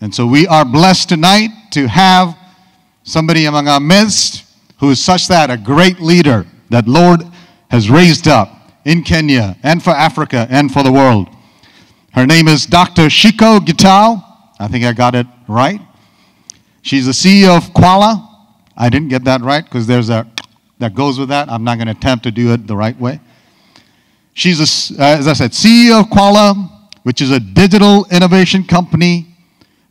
And so we are blessed tonight to have somebody among our midst who is such that a great leader that Lord has raised up in Kenya and for Africa and for the world. Her name is Dr. Shikoh Gitau. I think I got it right. She's the CEO of Qhala. I didn't get that right because there's a that goes with that. I'm not going to attempt to do it the right way. She's, a, uh, as I said, CEO of Qhala, which is a digital innovation company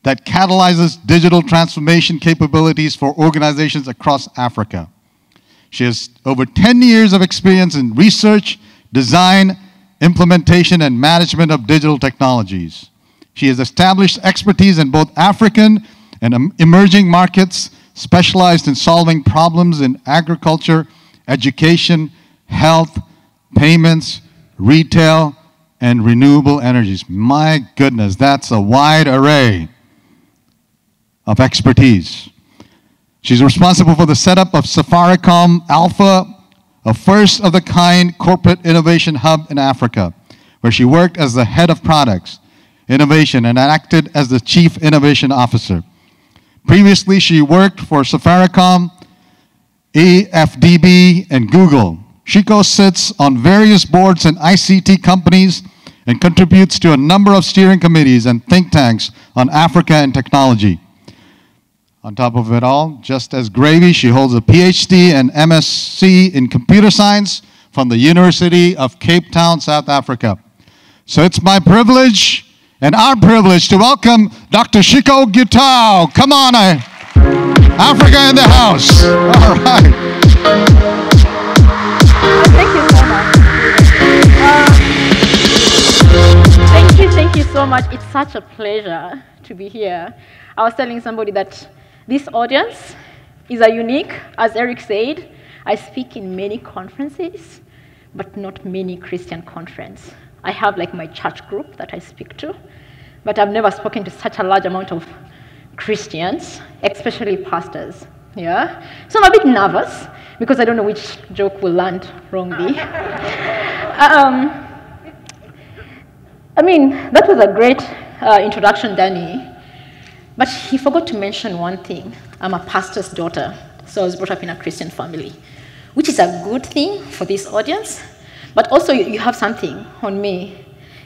that catalyzes digital transformation capabilities for organizations across Africa. She has over 10 years of experience in research, design, implementation, and management of digital technologies. She has established expertise in both African and emerging markets, specialized in solving problems in agriculture, education, health, payments, retail, and renewable energies. My goodness, that's a wide array of expertise. She's responsible for the setup of Safaricom Alpha, a first of the kind corporate innovation hub in Africa, where she worked as the head of products, innovation, and acted as the chief innovation officer. Previously, she worked for Safaricom, AFDB, and Google. Shikoh sits on various boards and ICT companies and contributes to a number of steering committees and think tanks on Africa and technology. On top of it all, just as gravy, she holds a PhD and MSc in computer science from the University of Cape Town, South Africa. So it's my privilege and our privilege to welcome Dr. Shikoh Gitau. Come on, I, Africa in the house. All right. Thank you so much. Uh, thank you, thank you so much. It's such a pleasure to be here. I was telling somebody that this audience is a unique, as Eric said, I speak in many conferences, but not many Christian conferences. I have like my church group that I speak to, but I've never spoken to such a large amount of Christians, especially pastors. Yeah? So I'm a bit nervous because I don't know which joke will land wrongly. um, I mean, that was a great uh, introduction, Danny. But he forgot to mention one thing. I'm a pastor's daughter, so I was brought up in a Christian family, which is a good thing for this audience. But also, you have something on me.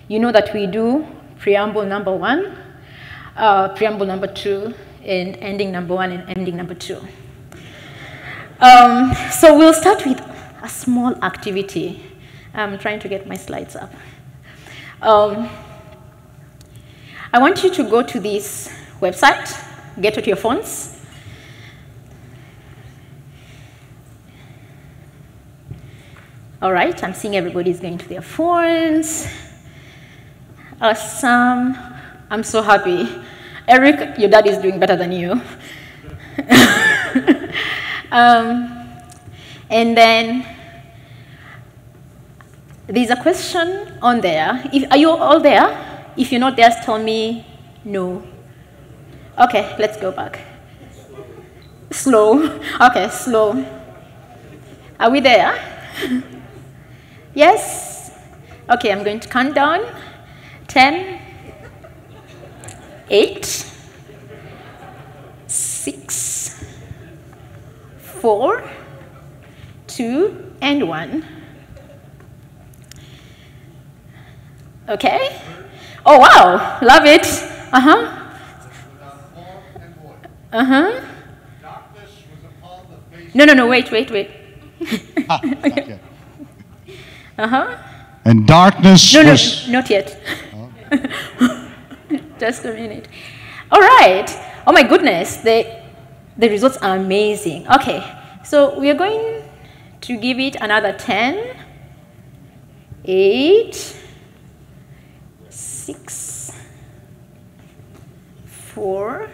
You know that we do preamble number one, uh, preamble number two, and ending number one and ending number two. Um, so we'll start with a small activity. I'm trying to get my slides up. Um, I want you to go to this website, get to your phones. All right, I'm seeing everybody's going to their phones. Awesome. I'm so happy. Eric, your dad is doing better than you. um, and then there's a question on there. If, are you all there? If you're not there, tell me no. Okay, let's go back. Slow. Okay, slow. Are we there? yes? Okay, I'm going to count down. 10, 8, 6, 4, 2, and 1. Okay? Oh, wow. Love it. Uh huh. Uh huh. No, no, no, wait, wait, wait. Ah, okay. Uh huh. And darkness No, no, was. not yet. Just a minute. All right. Oh my goodness, the, the results are amazing. Okay, so we are going to give it another 10, 8, 6, 4,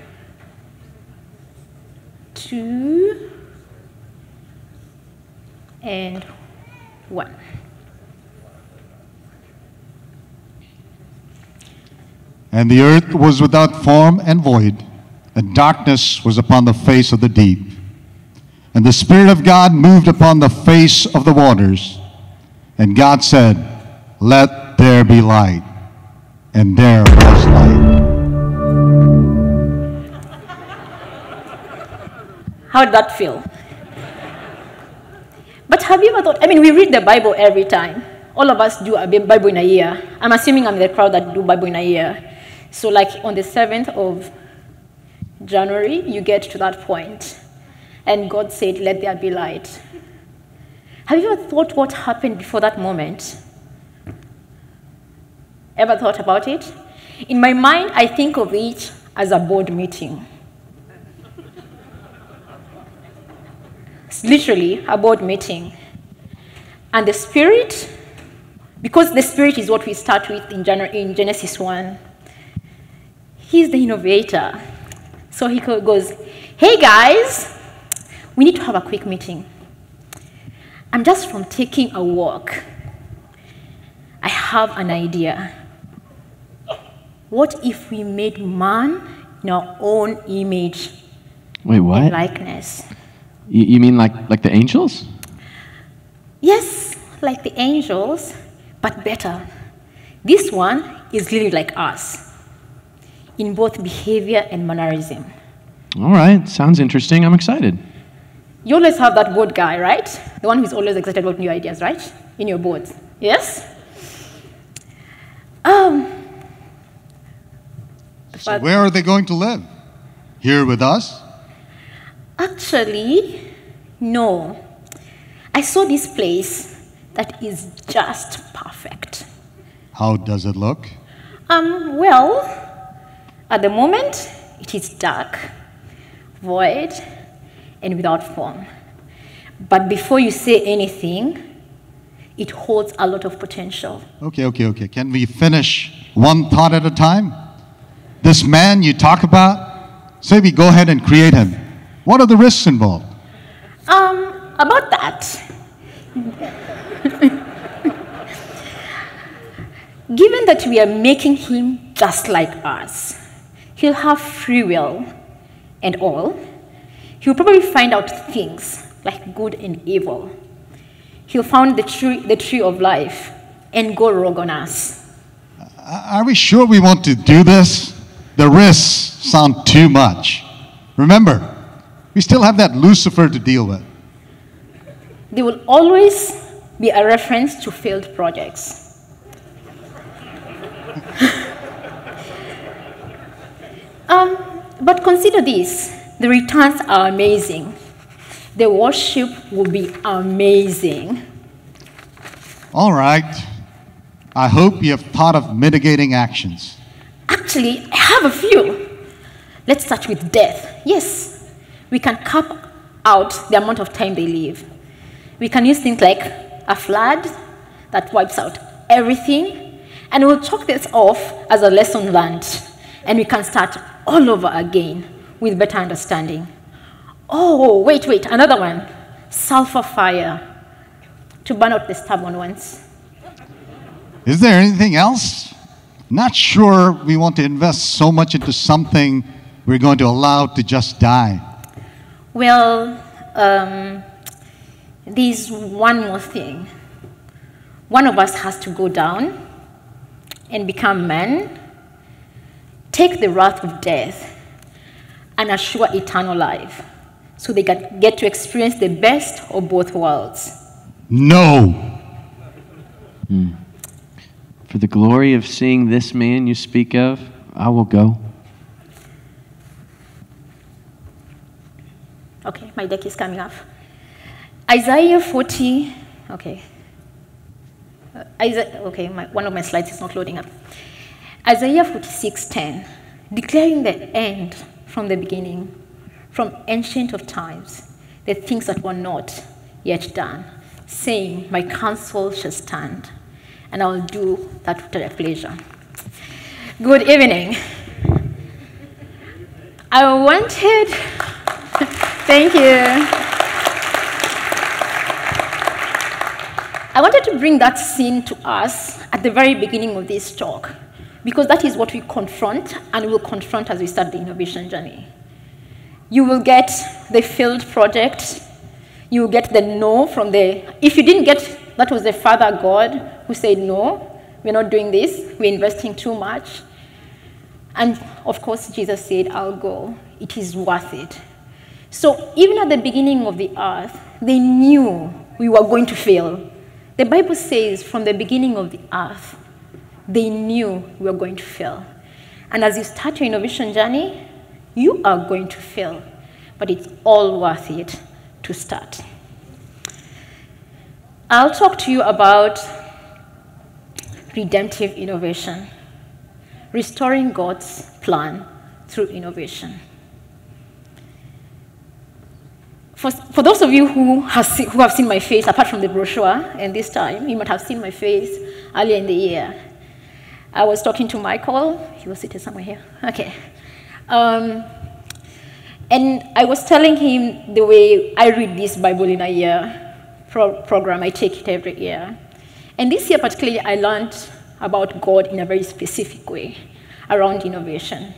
two, and one. And the earth was without form and void, and darkness was upon the face of the deep. And the Spirit of God moved upon the face of the waters. And God said, Let there be light. And there was light. How did that feel? but have you ever thought? I mean, we read the Bible every time. All of us do a Bible in a year. I'm assuming I'm the crowd that do Bible in a year. So, like on the 7th of January, you get to that point, and God said, Let there be light. Have you ever thought what happened before that moment? Ever thought about it? In my mind, I think of it as a board meeting. It's literally a board meeting. And the Spirit, because the Spirit is what we start with in, in Genesis 1, He's the innovator. So he goes, Hey guys, we need to have a quick meeting. I'm just from taking a walk. I have an idea. What if we made man in our own image Wait, what? and likeness? You, you mean like, like the angels? Yes, like the angels, but better. This one is really like us in both behavior and mannerism. All right, sounds interesting. I'm excited. You always have that board guy, right? The one who's always excited about new ideas, right? In your boards. Yes? Um, So where are they going to live? Here with us? Actually, no. I saw this place that is just perfect. How does it look? Um, well, at the moment, it is dark, void, and without form. But before you say anything, it holds a lot of potential. Okay, okay, okay. Can we finish one thought at a time? This man you talk about, say we go ahead and create him. What are the risks involved? Um, about that. Given that we are making him just like us, he'll have free will and all. He'll probably find out things like good and evil. He'll find the tree, the tree of life and go rogue on us. Are we sure we want to do this? The risks sound too much. Remember, we still have that Lucifer to deal with. There will always be a reference to failed projects. um, but consider this the returns are amazing, the worship will be amazing. All right. I hope you have thought of mitigating actions. Actually, I have a few. Let's start with death. Yes, we can cap out the amount of time they live. We can use things like a flood that wipes out everything, and we'll chalk this off as a lesson learned, and we can start all over again with better understanding. Oh, wait, wait, another one sulfur fire to burn out the stubborn ones. Is there anything else? Not sure we want to invest so much into something we're going to allow to just die. Well, um, there's one more thing. One of us has to go down and become man, take the wrath of death, and assure eternal life so they can get to experience the best of both worlds. No. For the glory of seeing this man you speak of, I will go. Okay, my deck is coming off. Isaiah 40, okay. Uh, Isaiah, okay, my, one of my slides is not loading up. Isaiah 46:10, declaring the end from the beginning, from ancient of times, the things that were not yet done, saying, My counsel shall stand, and I will do that with their pleasure. Good evening. I wanted, thank you. I wanted to bring that scene to us at the very beginning of this talk, because that is what we confront and will confront as we start the innovation journey. You will get the failed project, you will get the no from the, if you didn't get, that was the Father God who said, no, we're not doing this, we're investing too much. And of course, Jesus said, I'll go, it is worth it. So even at the beginning of the earth, they knew we were going to fail. The Bible says from the beginning of the earth, they knew we were going to fail. And as you start your innovation journey, you are going to fail, but it's all worth it to start. I'll talk to you about redemptive innovation, restoring God's plan through innovation. For, for those of you who have, see, who have seen my face, apart from the brochure and this time, you might have seen my face earlier in the year. I was talking to Michael, he was sitting somewhere here. Okay. Um, and I was telling him the way I read this Bible in a year pro program, I take it every year. And this year, particularly, I learned about God in a very specific way around innovation.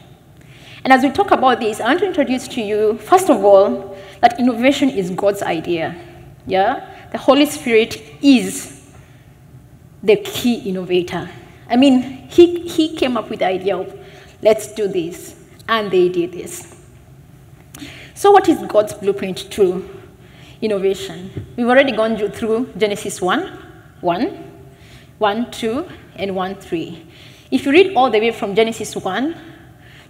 And as we talk about this, I want to introduce to you, first of all, that innovation is God's idea. Yeah? The Holy Spirit is the key innovator. I mean, he, he came up with the idea of let's do this, and they did this. So, what is God's blueprint to innovation? We've already gone through Genesis 1, 1, 1, 2, and 1, 3. If you read all the way from Genesis 1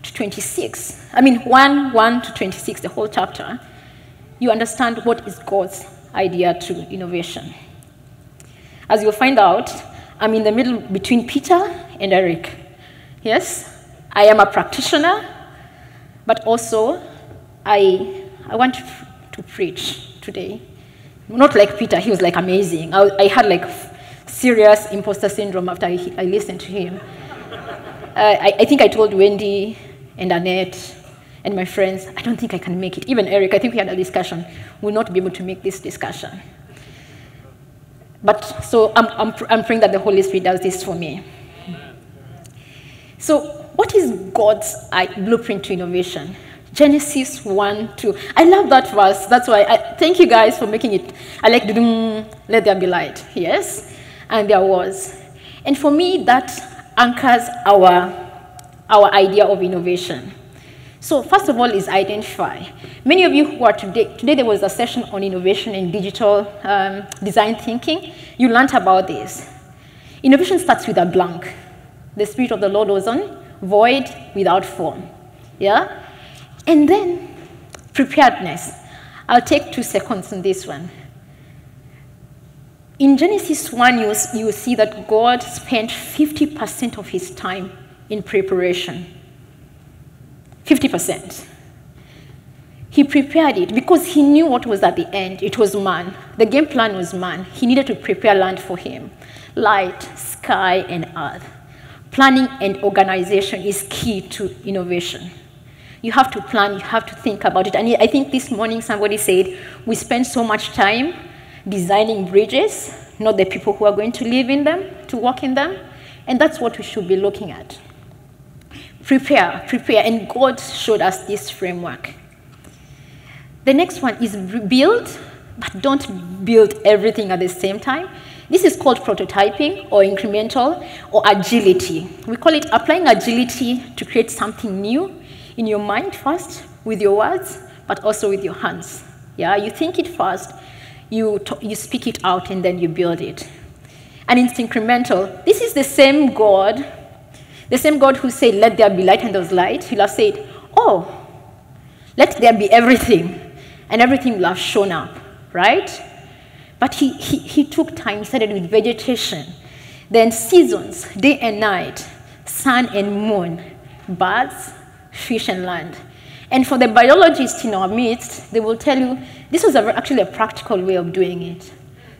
to 26, I mean 1, 1 to 26, the whole chapter, you understand what is God's idea to innovation. As you'll find out, I'm in the middle between Peter and Eric. Yes, I am a practitioner, but also I, I want to, preach today. Not like Peter, he was like amazing. I, I had like serious imposter syndrome after I, I listened to him. Uh, I, I think I told Wendy and Annette and my friends, I don't think I can make it. Even Eric, I think we had a discussion, will not be able to make this discussion. But so I'm, I'm, I'm praying that the Holy Spirit does this for me. So, what is God's blueprint to innovation? Genesis 1 2. I love that verse. That's why I thank you guys for making it. I like, let there be light. Yes? And there was. And for me, that anchors our, our idea of innovation. So first of all is identify. Many of you who are today, today there was a session on innovation and digital um, design thinking. You learned about this. Innovation starts with a blank. The Spirit of the Lord was on, void without form. Yeah? And then preparedness. I'll take two seconds on this one. In Genesis 1, you, you see that God spent 50% of his time in preparation. 50%. He prepared it because he knew what was at the end. It was man. The game plan was man. He needed to prepare land for him light, sky, and earth. Planning and organization is key to innovation. You have to plan, you have to think about it. And I think this morning somebody said, we spend so much time designing bridges, not the people who are going to live in them, to walk in them. And that's what we should be looking at. Prepare, prepare. And God showed us this framework. The next one is build, but don't build everything at the same time. This is called prototyping or incremental or agility. We call it applying agility to create something new in your mind first with your words, but also with your hands. Yeah, you think it first, you, you speak it out, and then you build it. And it's incremental. This is the same God the same God who said, Let there be light, and there was light, he'll have said, Oh, let there be everything, and everything will have shown up, right? But he, he, he took time, he started with vegetation, then seasons, day and night, sun and moon, birds, fish and land. And for the biologists in our midst, they will tell you this was a, actually a practical way of doing it.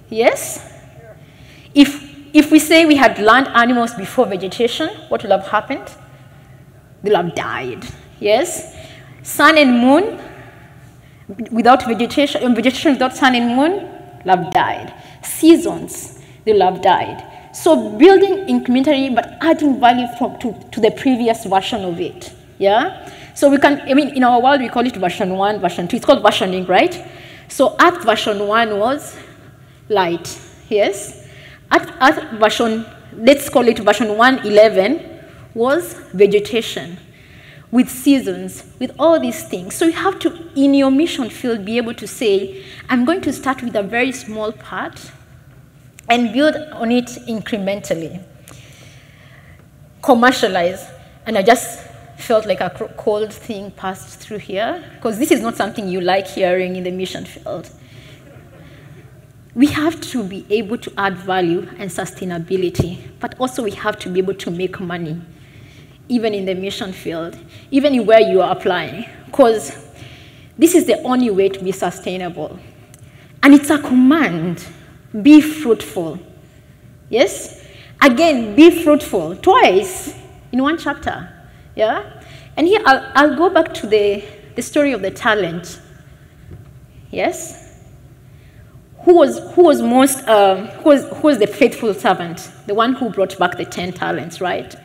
Yes? If if we say we had land animals before vegetation, what will have happened? They'll have died. Yes? Sun and moon, without vegetation, um, vegetation without sun and moon, love died. Seasons, they love died. So building incrementally, but adding value from, to, to the previous version of it. Yeah? So we can, I mean, in our world, we call it version one, version two. It's called versioning, right? So Earth version one was light. Yes? At, at version, let's call it version 111, was vegetation. with seasons, with all these things. So you have to, in your mission field, be able to say, I'm going to start with a very small part and build on it incrementally. Commercialize. And I just felt like a cold thing passed through here, because this is not something you like hearing in the mission field. We have to be able to add value and sustainability, but also we have to be able to make money, even in the mission field, even in where you are applying, because this is the only way to be sustainable. And it's a command be fruitful. Yes? Again, be fruitful. Twice in one chapter. Yeah? And here I'll, I'll go back to the, the story of the talent. Yes? Who was, who was most, um, who, was, who was the faithful servant? The one who brought back the 10 talents, right?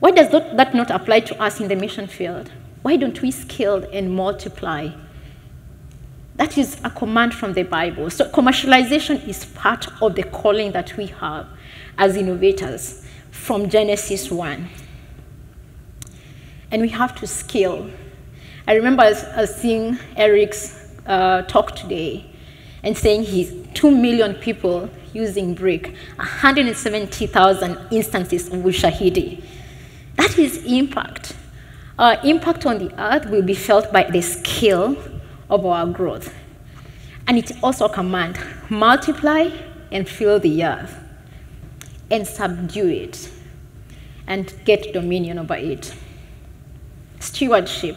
Why does that, that not apply to us in the mission field? Why don't we scale and multiply? That is a command from the Bible. So commercialization is part of the calling that we have as innovators from Genesis 1 and we have to scale. I remember seeing Eric's uh, talk today and saying he's 2 million people using BRCK, 170,000 instances of Ushahidi. That is impact. Our impact on the earth will be felt by the scale of our growth. And it's also a command multiply and fill the earth and subdue it and get dominion over it stewardship.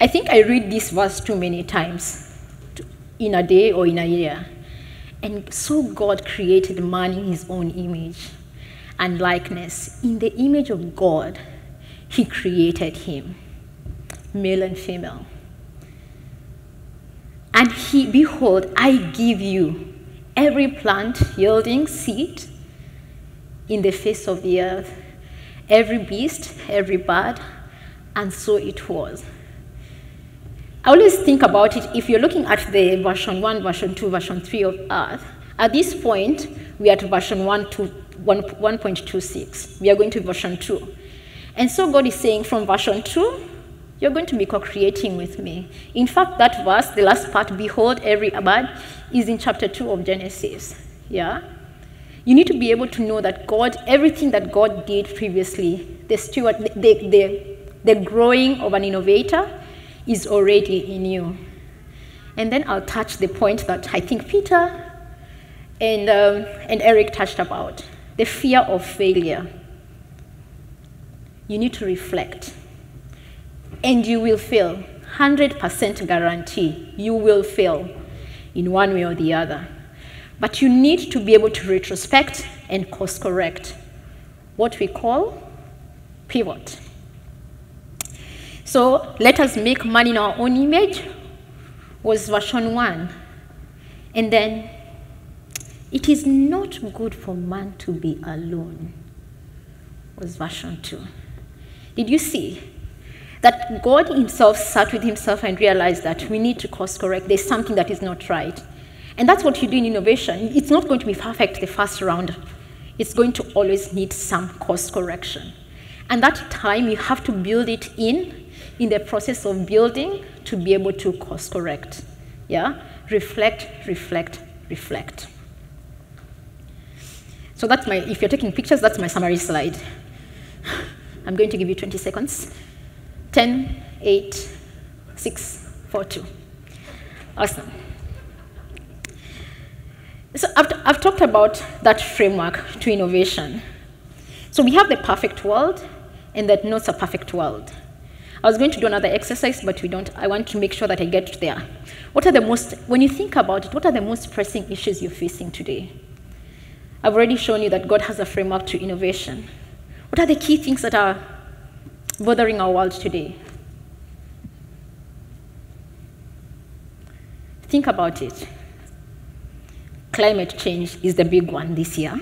I think I read this verse too many times in a day or in a year. And so God created man in his own image and likeness. In the image of God, he created him, male and female. And he, behold, I give you every plant yielding seed in the face of the earth, every beast, every bird, and so it was. I always think about it if you're looking at the version 1, version 2, version 3 of Earth. At this point, we are at version 1 to 1, 1.26. We are going to version 2. And so God is saying from version 2, you're going to be co-creating with me. In fact, that verse, the last part, behold every bird, is in chapter 2 of Genesis. Yeah? You need to be able to know that God, everything that God did previously, the steward, the, the, the growing of an innovator is already in you. And then I'll touch the point that I think Peter and, um, and Eric touched about the fear of failure. You need to reflect. And you will fail. 100% guarantee you will fail in one way or the other. But you need to be able to retrospect and course correct. What we call pivot. So let us make man in our own image was version 1. And then, it is not good for man to be alone was version 2. Did you see? That God Himself sat with Himself and realized that we need to course correct. There's something that is not right. And that's what you do in innovation. It's not going to be perfect the first round, it's going to always need some course correction. And that time, you have to build it in in the process of building to be able to course correct. Yeah? Reflect, reflect, reflect. So that's my, if you're taking pictures, that's my summary slide. I'm going to give you 20 seconds. 10, 8, 6, 4, 2. Awesome. So I've, I've talked about that framework to innovation. So we have the perfect world and that not a perfect world. I was going to do another exercise, but we don't. I want to make sure that I get there. What are the most, when you think about it, what are the most pressing issues you're facing today? I've already shown you that God has a framework to innovation. What are the key things that are bothering our world today? Think about it. Climate change is the big one this year.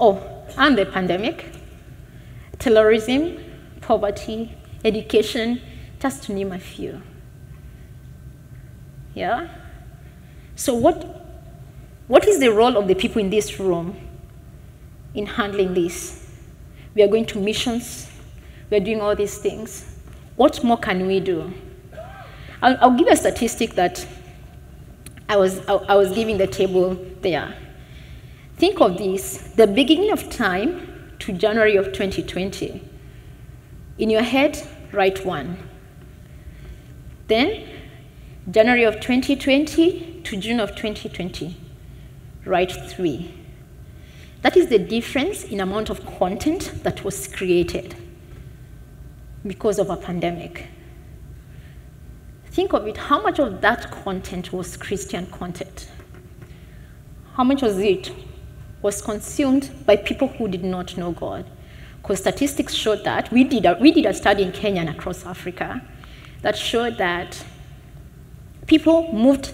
Oh, and the pandemic, terrorism, poverty, education, just to name a few. Yeah? So, what, what is the role of the people in this room in handling this? We are going to missions, we're doing all these things. What more can we do? I'll, I'll give a statistic that I was, I, I was giving the table there. Think of this the beginning of time to January of 2020. In your head, write one. Then, January of 2020 to June of 2020, write three. That is the difference in amount of content that was created because of a pandemic. Think of it, how much of that content was Christian content? How much of it was consumed by people who did not know God? Because statistics showed that, we did, a, we did a study in Kenya and across Africa that showed that people moved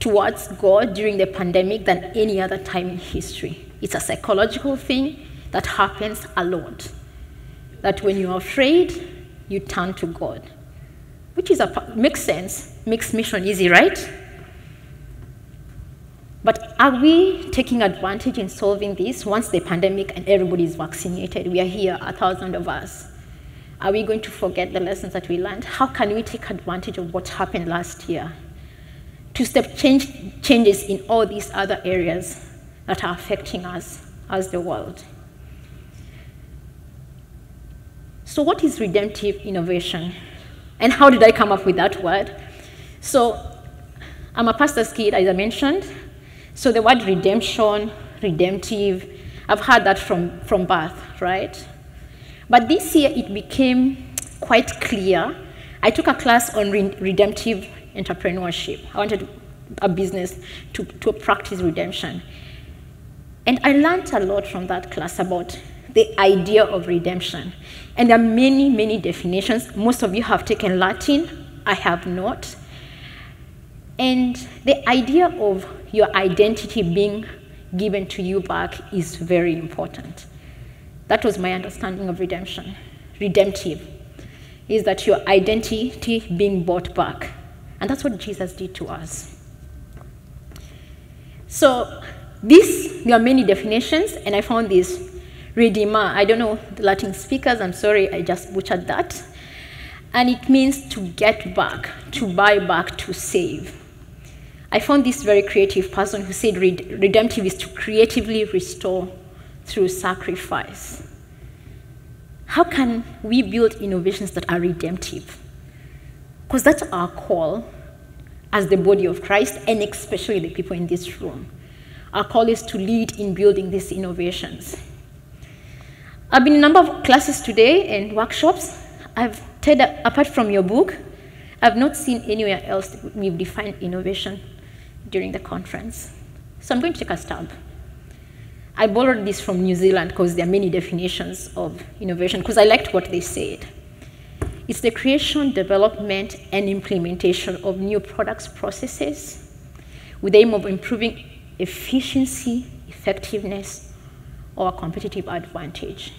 towards God during the pandemic than any other time in history. It's a psychological thing that happens a lot. That when you're afraid, you turn to God, which is a, makes sense, makes mission easy, right? But are we taking advantage in solving this once the pandemic and everybody is vaccinated? We are here, a thousand of us. Are we going to forget the lessons that we learned? How can we take advantage of what happened last year to step change, changes in all these other areas that are affecting us as the world? So, what is redemptive innovation? And how did I come up with that word? So, I'm a pastor's kid, as I mentioned. So, the word redemption, redemptive, I've heard that from, from birth, right? But this year it became quite clear. I took a class on re- redemptive entrepreneurship. I wanted a business to, to practice redemption. And I learned a lot from that class about the idea of redemption. And there are many, many definitions. Most of you have taken Latin, I have not. And the idea of your identity being given to you back is very important. That was my understanding of redemption. Redemptive is that your identity being bought back. And that's what Jesus did to us. So, this, there are many definitions, and I found this redimere. I don't know the Latin speakers, I'm sorry, I just butchered that. And it means to get back, to buy back, to save. I found this very creative person who said redemptive is to creatively restore through sacrifice. How can we build innovations that are redemptive? Because that's our call as the body of Christ, and especially the people in this room. Our call is to lead in building these innovations. I've been in a number of classes today and workshops. I've said apart from your book, I've not seen anywhere else we've defined innovation during the conference. So I'm going to take a stab. I borrowed this from New Zealand because there are many definitions of innovation, because I liked what they said. It's the creation, development, and implementation of new products, processes, with the aim of improving efficiency, effectiveness, or competitive advantage.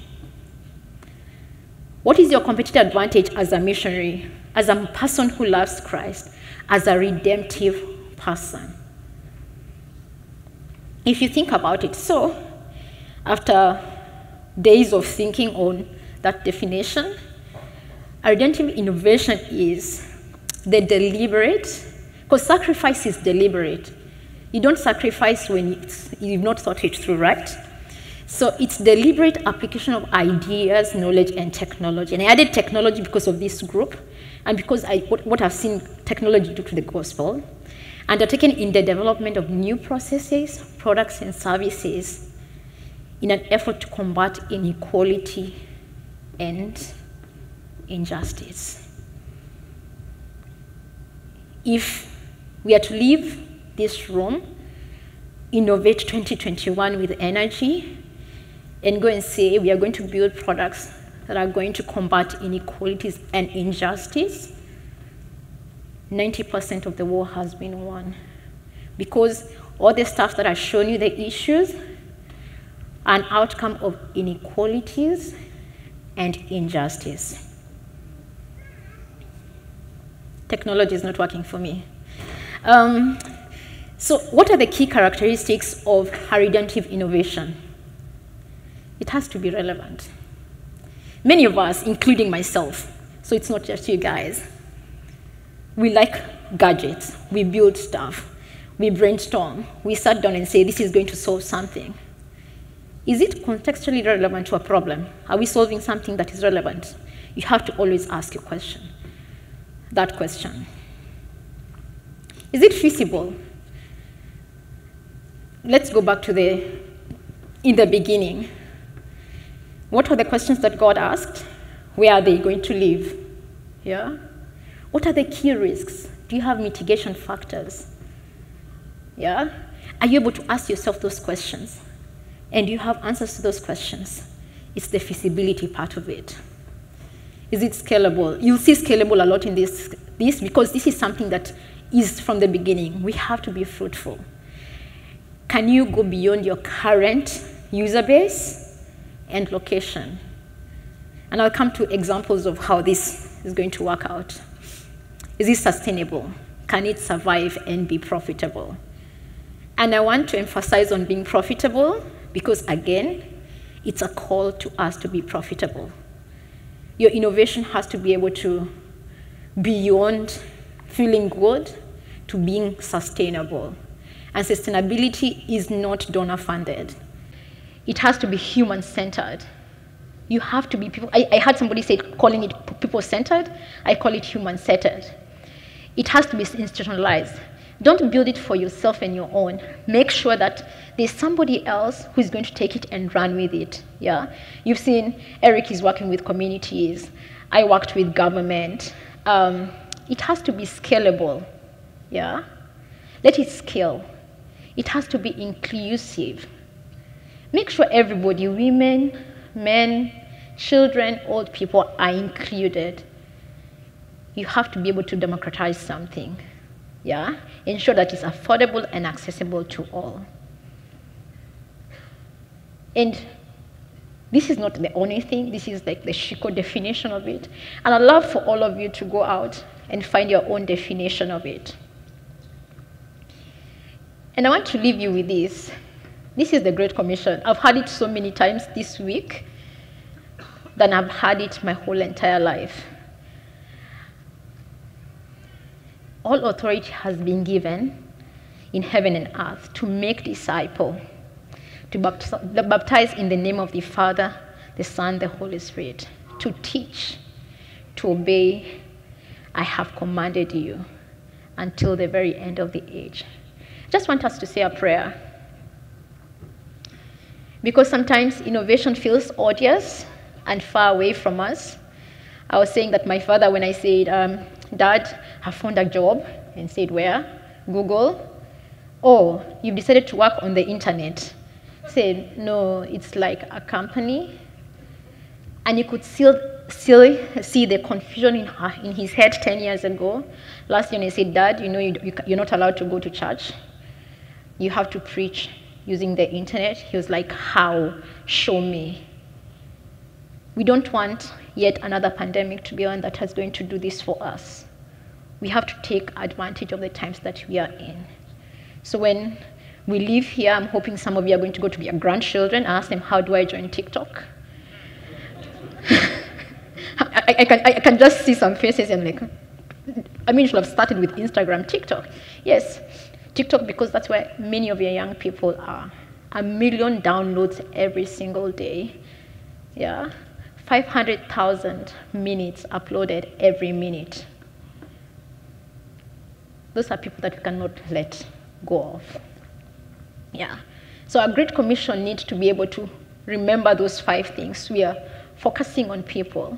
What is your competitive advantage as a missionary, as a person who loves Christ, as a redemptive person? If you think about it, so after days of thinking on that definition, identity innovation is the deliberate, because sacrifice is deliberate. You don't sacrifice when you've not thought it through, right? So it's deliberate application of ideas, knowledge, and technology. And I added technology because of this group and because I, what, what I've seen technology do to the gospel. Undertaken in the development of new processes, products, and services in an effort to combat inequality and injustice. If we are to leave this room, innovate 2021 with energy, and go and say we are going to build products that are going to combat inequalities and injustice, 90% of the war has been won. Because all the stuff that I've shown you, the issues, an outcome of inequalities and injustice. Technology is not working for me. Um, so, what are the key characteristics of redemptive innovation? it has to be relevant. Many of us, including myself, so it's not just you guys, we like gadgets, we build stuff, we brainstorm, we sat down and say, this is going to solve something. Is it contextually relevant to a problem? Are we solving something that is relevant? You have to always ask a question. That question. Is it feasible? Let's go back to the in the beginning. What are the questions that God asked? Where are they going to live? Yeah? What are the key risks? Do you have mitigation factors? Yeah? Are you able to ask yourself those questions? And you have answers to those questions? It's the feasibility part of it. Is it scalable? You'll see scalable a lot in this, this because this is something that is from the beginning. We have to be fruitful. Can you go beyond your current user base and location? And I'll come to examples of how this is going to work out. Is it sustainable? Can it survive and be profitable? And I want to emphasize on being profitable because, again, it's a call to us to be profitable. Your innovation has to be able to beyond feeling good to being sustainable. And sustainability is not donor funded. It has to be human centered. You have to be people. I, I heard somebody say calling it people centered. I call it human centered. It has to be institutionalized. Don't build it for yourself and your own. Make sure that there's somebody else who is going to take it and run with it. Yeah, you've seen Eric is working with communities. I worked with government. Um, it has to be scalable. Yeah, let it scale. It has to be inclusive. Make sure everybody, women, men, children, old people, are included. You have to be able to democratize something. Yeah, ensure that it's affordable and accessible to all. And this is not the only thing, this is like the Shikoh definition of it. And I'd love for all of you to go out and find your own definition of it. And I want to leave you with this. This is the Great Commission. I've had it so many times this week than I've had it my whole entire life. All authority has been given in heaven and earth to make disciple to baptize in the name of the Father, the Son, the Holy Spirit, to teach, to obey. I have commanded you until the very end of the age. Just want us to say a prayer. Because sometimes innovation feels odious and far away from us. I was saying that my father, when I said, um, Dad, I found a job, and said, Where? Google. Oh, you've decided to work on the internet said, no, it's like a company. And you could still, still see the confusion in, her, in his head 10 years ago. Last year, he said, Dad, you know, you, you're not allowed to go to church. You have to preach using the internet. He was like, How? Show me. We don't want yet another pandemic to be on that is going to do this for us. We have to take advantage of the times that we are in. So when we live here. I'm hoping some of you are going to go to your grandchildren, ask them, how do I join TikTok? I, I, can, I can just see some faces and like, I mean, you should have started with Instagram, TikTok. Yes, TikTok because that's where many of your young people are. A million downloads every single day. Yeah, 500,000 minutes uploaded every minute. Those are people that we cannot let go of. Yeah. So our Great Commission needs to be able to remember those five things. We are focusing on people.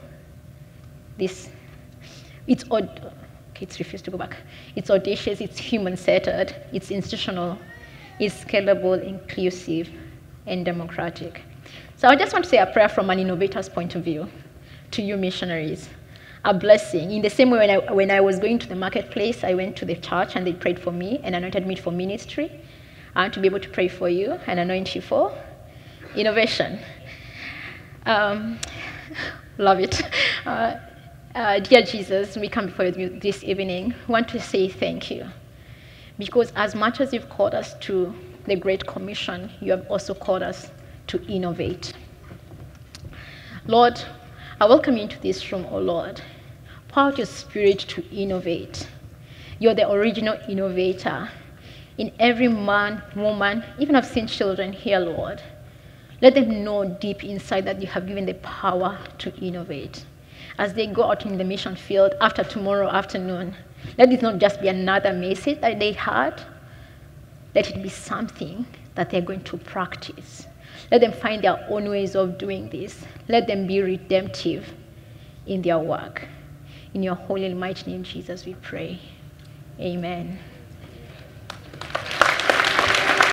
This, it's odd. It's refused to go back. It's audacious. It's human-centered. It's institutional. It's scalable, inclusive, and democratic. So I just want to say a prayer from an innovator's point of view to you missionaries. A blessing. In the same way, when I, when I was going to the marketplace, I went to the church and they prayed for me and anointed me for ministry. I want to be able to pray for you and anoint you for innovation. Um, love it. Uh, uh, dear Jesus, we come before you this evening. We want to say thank you. Because as much as you've called us to the Great Commission, you have also called us to innovate. Lord, I welcome you into this room, oh Lord. Pour out your spirit to innovate. You're the original innovator. In every man, woman, even I've seen children here, Lord. Let them know deep inside that you have given the power to innovate. As they go out in the mission field after tomorrow afternoon, let it not just be another message that they heard. Let it be something that they're going to practice. Let them find their own ways of doing this. Let them be redemptive in their work. In your holy and mighty name, Jesus, we pray. Amen.